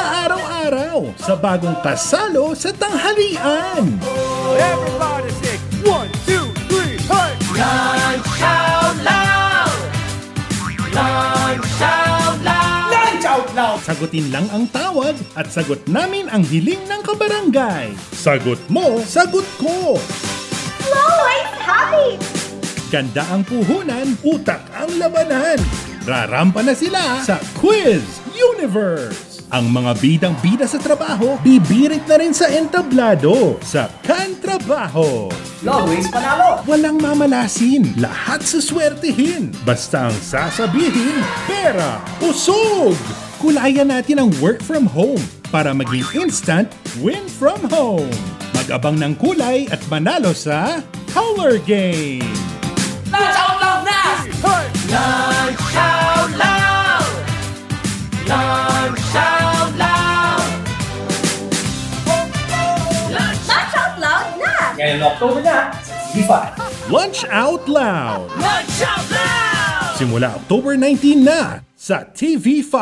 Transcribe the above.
pang-araw-araw sa bagong kasalo sa tanghalian. Everybody say one, two, three, hey! Lunch out loud! Lunch out loud! Lunch out loud! Sagutin lang ang tawag at sagot namin ang hiling ng kabarangay. Sagot mo, sagot ko. Always happy! Ganda ang puhunan, utak ang labanan. Rarampa na sila sa Quiz Universe. Ang mga bidang-bida sa trabaho, bibirit na rin sa entablado sa Kan Trabaho. Always panalo! Walang mamalasin, lahat sa swertihin. Basta ang sasabihin, pera, usog! Kulayan natin ang work from home para maging instant win from home. Mag-abang ng kulay at manalo sa Color Game. Lunch out loud na! Lunch out loud! Lunch Ngayon October na, sa TV5. Lunch Out Loud! Lunch out loud! Simula October 19 na sa TV5.